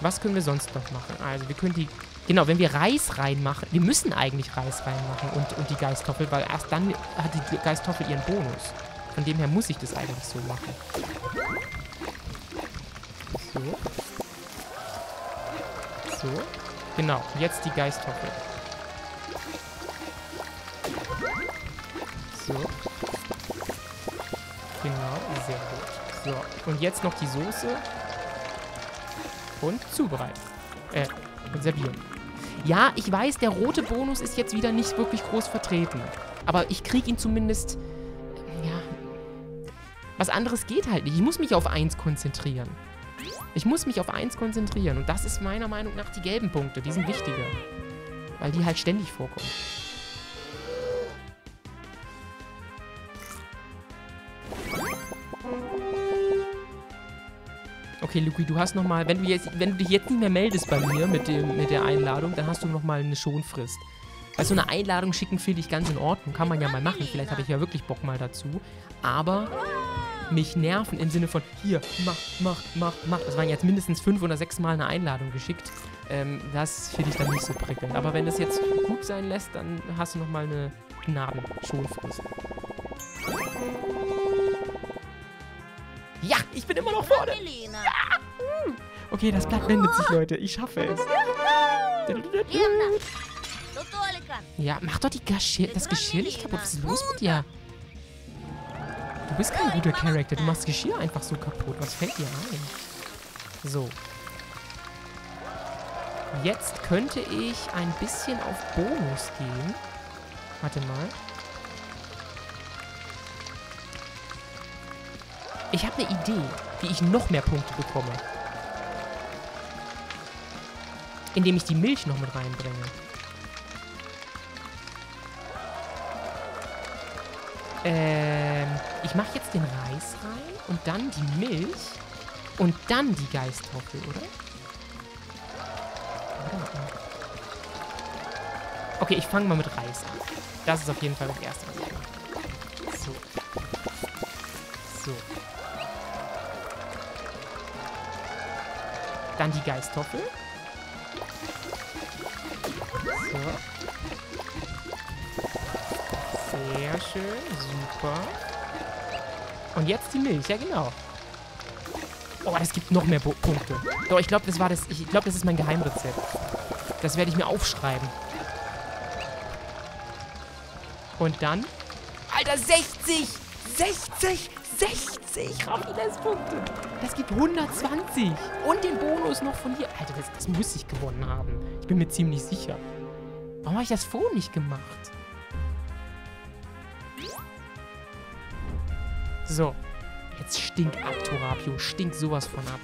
Was können wir sonst noch machen? Also, wir können die... Genau, wenn wir Reis reinmachen... Wir müssen eigentlich Reis reinmachen und, und die Geistoffel, weil erst dann hat die Geistoffel ihren Bonus. Von dem her muss ich das eigentlich so machen. So. So. Genau, jetzt die Geistoffel. Sehr gut. So, und jetzt noch die Soße. Und zubereiten. Äh, und servieren. Ja, ich weiß, der rote Bonus ist jetzt wieder nicht wirklich groß vertreten. Aber ich kriege ihn zumindest... Ja... Was anderes geht halt nicht. Ich muss mich auf eins konzentrieren. Ich muss mich auf eins konzentrieren. Und das ist meiner Meinung nach die gelben Punkte. Die sind wichtiger. Weil die halt ständig vorkommen. Okay, Luki, du hast nochmal, wenn du wenn du dich jetzt nicht mehr meldest bei mir mit, dem, mit der Einladung, dann hast du nochmal eine Schonfrist. Weil so eine Einladung schicken finde ich ganz in Ordnung. Kann man ja mal machen. Vielleicht habe ich ja wirklich Bock mal dazu. Aber mich nerven im Sinne von, hier, mach, mach, mach, mach. Das waren jetzt mindestens fünf oder sechs Mal eine Einladung geschickt. Ähm, das finde ich dann nicht so prickelnd. Aber wenn das jetzt gut sein lässt, dann hast du nochmal eine Gnaden-Schonfrist. Ja, ich bin immer noch vorne. Ja. Hm. Okay, das Blatt wendet sich, Leute. Ich schaffe es. Ja, mach doch die Geschirr, das Geschirr nicht kaputt. Was ist los mit dir? Du bist kein guter Charakter. Du machst Geschirr einfach so kaputt. Was fällt dir ein? So. Jetzt könnte ich ein bisschen auf Bonus gehen. Warte mal. Ich habe eine Idee, wie ich noch mehr Punkte bekomme. Indem ich die Milch noch mit reinbringe. Ähm, ich mache jetzt den Reis rein und dann die Milch und dann die Geistoffel, oder? Okay, ich fange mal mit Reis an. Das ist auf jeden Fall das Erste, was ich mache. Dann die Geistoffel. So. Sehr schön, super. Und jetzt die Milch, ja genau. Oh, das gibt noch mehr Bo Punkte. Doch, ich glaube, das war das. Ich glaube, das ist mein Geheimrezept. Das werde ich mir aufschreiben. Und dann. Alter, 60! 60! 60 Raffinesse-Punkte. Das gibt 120. Und den Bonus noch von hier. Alter, das, das muss ich gewonnen haben. Ich bin mir ziemlich sicher. Warum habe ich das vorher nicht gemacht? So. Jetzt stink ab, Torapio. Stink sowas von ab.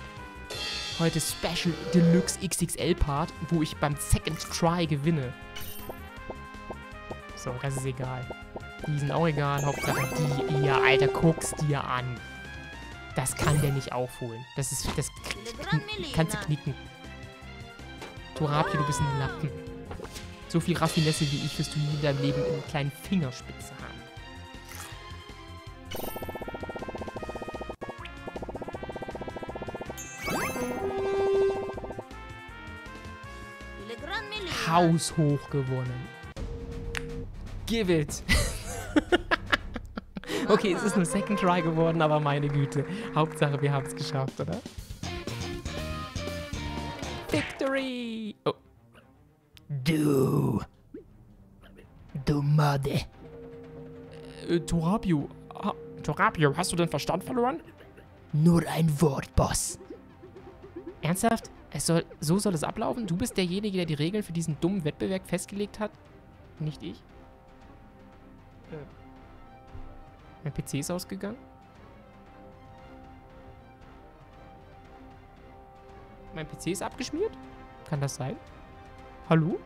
Heute Special Deluxe XXL Part, wo ich beim Second Try gewinne. So, das ist egal. Die sind auch egal. Hauptsache die hier. Alter, guck's dir an. Das kann der nicht aufholen. Das ist... Das kannst du knicken. Torapi, du bist ein Lappen. So viel Raffinesse wie ich wirst du nie in deinem Leben in kleinen Fingerspitze haben. haushoch gewonnen. Give it! *laughs* okay, es ist nur Second Try geworden, aber meine Güte. Hauptsache, wir haben es geschafft, oder? Victory! Oh. Du. Du Made. Äh, Torabio. Ah, Torabio, hast du den Verstand verloren? Nur ein Wort, Boss. Ernsthaft? Es soll, so soll es ablaufen? Du bist derjenige, der die Regeln für diesen dummen Wettbewerb festgelegt hat? Nicht ich? Äh. Mein PC ist ausgegangen? Mein PC ist abgeschmiert? Kann das sein? Hallo?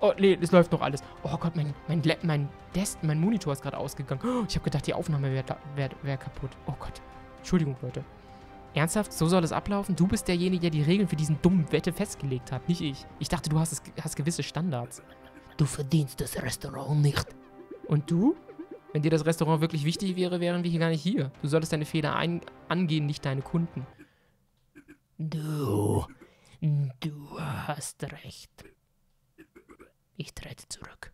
Oh, nee, es läuft noch alles. Oh Gott, mein, mein, mein Desk, mein Monitor ist gerade ausgegangen. Oh, ich habe gedacht, die Aufnahme wäre wär, wär kaputt. Oh Gott. Entschuldigung, Leute. Ernsthaft? So soll es ablaufen? Du bist derjenige, der die Regeln für diesen dummen Wette festgelegt hat, nicht ich. Ich dachte, du hast, es, hast gewisse Standards. Du verdienst das Restaurant nicht. Und du? Wenn dir das Restaurant wirklich wichtig wäre, wären wir hier gar nicht hier. Du solltest deine Fehler angehen, nicht deine Kunden. Du. Du hast recht. Ich trete zurück.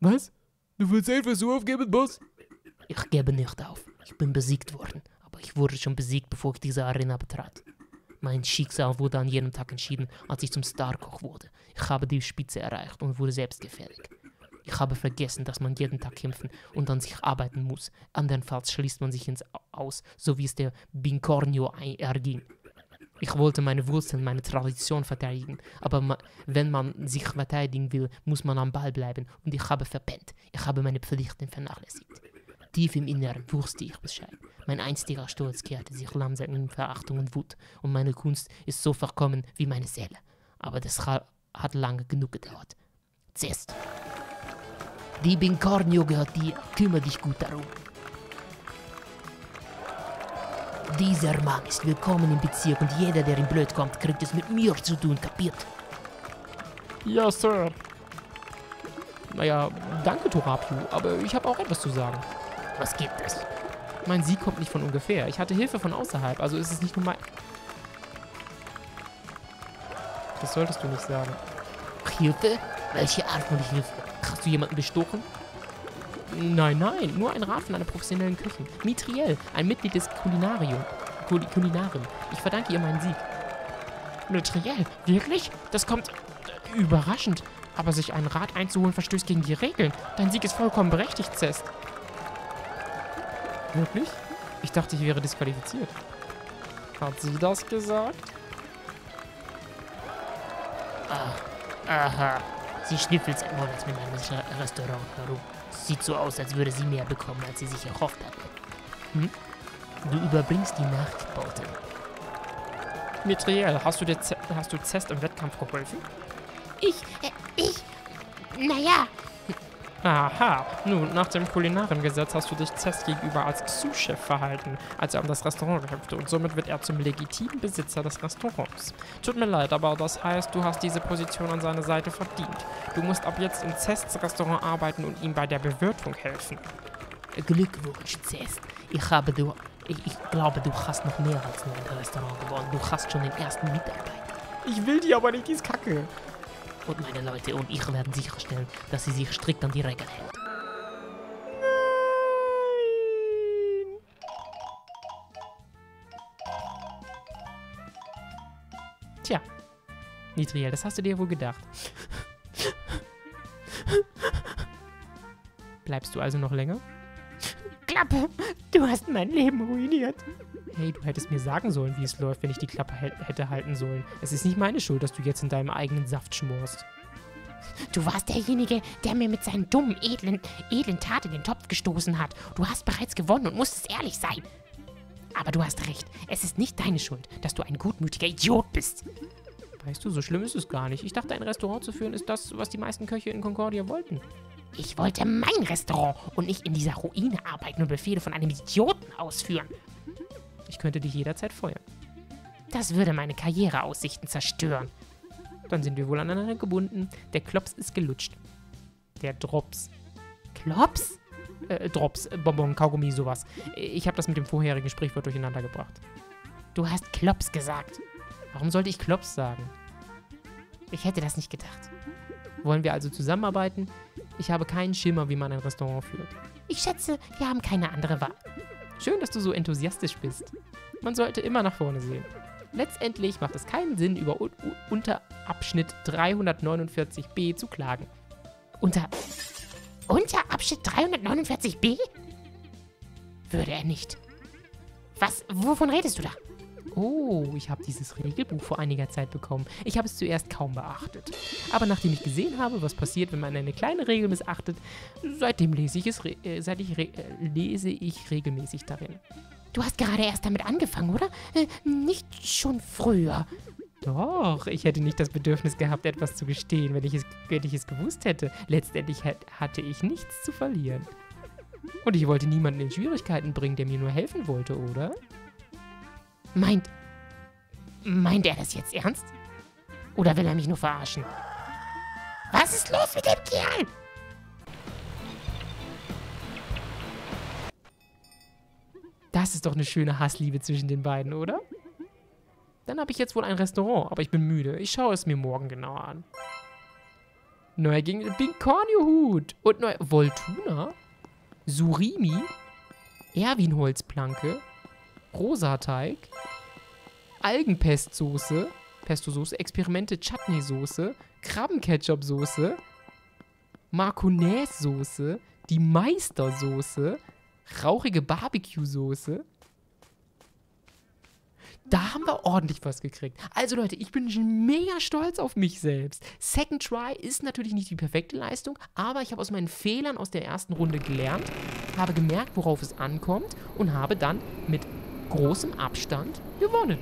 Was? Du willst einfach so aufgeben, Boss? Ich gebe nicht auf. Ich bin besiegt worden. Aber ich wurde schon besiegt, bevor ich diese Arena betrat. Mein Schicksal wurde an jenem Tag entschieden, als ich zum Starkoch wurde. Ich habe die Spitze erreicht und wurde selbstgefällig. Ich habe vergessen, dass man jeden Tag kämpfen und an sich arbeiten muss. Andernfalls schließt man sich ins Au- Aus, so wie es der Bincornio erging. Ich wollte meine Wurzeln, meine Tradition verteidigen, aber ma wenn man sich verteidigen will, muss man am Ball bleiben und ich habe verpennt. Ich habe meine Pflichten vernachlässigt. Tief im Inneren wusste ich Bescheid. Mein einstiger Stolz kehrte sich langsam in Verachtung und Wut und meine Kunst ist so verkommen wie meine Seele. Aber das ha hat lange genug gedauert. Zest. Die Bincornio gehört dir. Kümmere dich gut darum. Dieser Mann ist willkommen im Bezirk und jeder, der ihm blöd kommt, kriegt es mit mir zu tun, kapiert? Ja, Sir. Naja, danke, Torapio, aber ich habe auch etwas zu sagen. Was gibt es? Mein Sieg kommt nicht von ungefähr. Ich hatte Hilfe von außerhalb, also ist es nicht nur mein... Das solltest du nicht sagen. Hilfe? Welche Art von Hilfe? Hast du jemanden bestochen? Nein, nein, nur ein Rat von einer professionellen Köchin. Mitriel, ein Mitglied des Kulinarium. Kul Kulinarium. Ich verdanke ihr meinen Sieg. Mitriel, wirklich? Das kommt äh, überraschend. Aber sich einen Rat einzuholen verstößt gegen die Regeln. Dein Sieg ist vollkommen berechtigt, Zest. Wirklich? Ich dachte, ich wäre disqualifiziert. Hat sie das gesagt? Aha. Sie schnüffelt seit Monaten mit meinem Re- Restaurant herum. Sieht so aus, als würde sie mehr bekommen, als sie sich erhofft hatte. Hm? Du überbringst die Nachrichtbote. Mitriel, hast du, dir Z hast du Zest im Wettkampf geholfen? Ich, äh, ich, naja, Aha, nun, nach dem Kulinariengesetz hast du dich Zest gegenüber als Sous-Chef verhalten, als er um das Restaurant kämpfte und somit wird er zum legitimen Besitzer des Restaurants. Tut mir leid, aber das heißt, du hast diese Position an seiner Seite verdient. Du musst ab jetzt in Zests Restaurant arbeiten und ihm bei der Bewirtung helfen. Glückwunsch, Zest. Ich habe du. Ich, ich glaube, du hast noch mehr als nur ein Restaurant gewonnen. Du hast schon den ersten Mitarbeiter. Ich will die aber nicht, die ist kacke. Und meine Leute und ich werden sicherstellen, dass sie sich strikt an die Regeln hält. Tja, Nitriel, das hast du dir wohl gedacht. *laughs* Bleibst du also noch länger? Klappe, du hast mein Leben ruiniert. Hey, du hättest mir sagen sollen, wie es läuft, wenn ich die Klappe hätte halten sollen. Es ist nicht meine Schuld, dass du jetzt in deinem eigenen Saft schmorst. Du warst derjenige, der mir mit seinen dummen, edlen, edlen Taten in den Topf gestoßen hat. Du hast bereits gewonnen und musstest ehrlich sein. Aber du hast recht. Es ist nicht deine Schuld, dass du ein gutmütiger Idiot bist. Weißt du, so schlimm ist es gar nicht. Ich dachte, ein Restaurant zu führen ist das, was die meisten Köche in Concordia wollten. Ich wollte mein Restaurant und nicht in dieser Ruine arbeiten und Befehle von einem Idioten ausführen. Ich könnte dich jederzeit feuern. Das würde meine Karriereaussichten zerstören. Dann sind wir wohl aneinander gebunden. Der Klops ist gelutscht. Der Drops. Klops? Äh, Drops, äh, Bonbon, Kaugummi, sowas. Ich habe das mit dem vorherigen Sprichwort durcheinander gebracht. Du hast Klops gesagt. Warum sollte ich Klops sagen? Ich hätte das nicht gedacht. Wollen wir also zusammenarbeiten? Ich habe keinen Schimmer, wie man ein Restaurant führt. Ich schätze, wir haben keine andere Wahl. Schön, dass du so enthusiastisch bist. Man sollte immer nach vorne sehen. Letztendlich macht es keinen Sinn, über U U Unterabschnitt 349b zu klagen. Unter. Unter Abschnitt 349b? Würde er nicht. Was? Wovon redest du da? Oh, ich habe dieses Regelbuch vor einiger Zeit bekommen. Ich habe es zuerst kaum beachtet. Aber nachdem ich gesehen habe, was passiert, wenn man eine kleine Regel missachtet, seitdem lese ich, es re äh, seit ich re äh, lese ich regelmäßig darin. Du hast gerade erst damit angefangen, oder? Äh, nicht schon früher. Doch, ich hätte nicht das Bedürfnis gehabt, etwas zu gestehen, wenn ich es, wenn ich es gewusst hätte. Letztendlich hat, hatte ich nichts zu verlieren. Und ich wollte niemanden in Schwierigkeiten bringen, der mir nur helfen wollte, oder? Meint. Meint er das jetzt ernst? Oder will er mich nur verarschen? Was ist los mit dem Kerl? Das ist doch eine schöne Hassliebe zwischen den beiden, oder? Dann habe ich jetzt wohl ein Restaurant, aber ich bin müde. Ich schaue es mir morgen genauer an. Neuer Gegend, Binkornio-Hut und neuer Voltuna, Surimi, Erwin-Holzplanke, Rosateig, Algenpestsoße, Pesto-Soße, Experimente Chutney-Soße, Krabbenketchup-Soße, Marconaise-Soße, die Meistersoße, rauchige Barbecue-Soße. Da haben wir ordentlich was gekriegt. Also Leute, ich bin mega stolz auf mich selbst. Second Try ist natürlich nicht die perfekte Leistung, aber ich habe aus meinen Fehlern aus der ersten Runde gelernt, habe gemerkt, worauf es ankommt und habe dann mit großem Abstand gewonnen.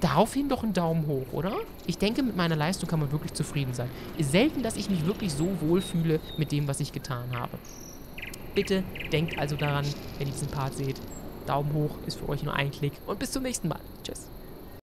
Daraufhin doch einen Daumen hoch, oder? Ich denke, mit meiner Leistung kann man wirklich zufrieden sein. Ist selten, dass ich mich wirklich so wohl fühle mit dem, was ich getan habe. Bitte denkt also daran, wenn ihr diesen Part seht. Daumen hoch ist für euch nur ein Klick und bis zum nächsten Mal. Tschüss.